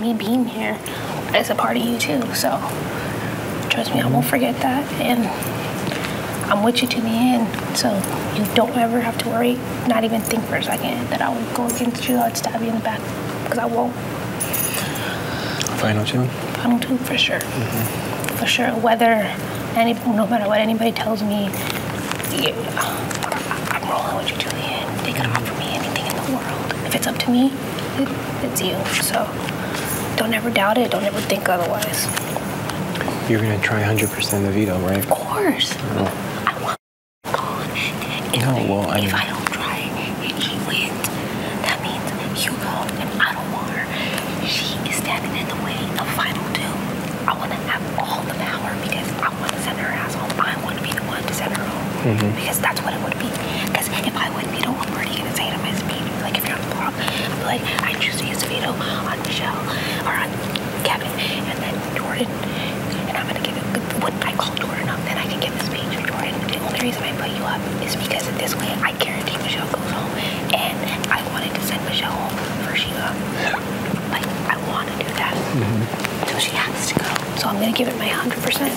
me being here is a part of you too. So trust me, I won't forget that. And I'm with you to the end. So you don't ever have to worry, not even think for a second that I will go against you, I'd stab you in the back. Because I won't. Final two? Final two for sure. Mm-hmm. For sure. Whether any, no matter what anybody tells me, yeah, I'm rolling with you to the end. They could offer me anything in the world. If it's up to me, it, it's you. So don't ever doubt it. Don't ever think otherwise. You're gonna try 100% the veto, right? Of course. Oh. I want gone. If, No, well, I if I don't try and she wins, that means you go and I don't want her. She is standing in the way of final two. I want to have all the power because I want to send her ass home. I want to be the one to send her home Mhm. because that's what it would be. Because if I win veto, I'm already gonna say to my speech, like if you're on the blog, I'll be like, I choose to use a veto on Michelle or on Kevin and then Jordan, and I'm gonna give it. When I call Jordan up, then I can give the speech to Jordan. The only reason I put you up is because in this way I guarantee Michelle goes home, and I wanted to send Michelle home for Sheila. Um, like I want to do that, mm-hmm. so she has to go. So I'm gonna give it my hundred percent.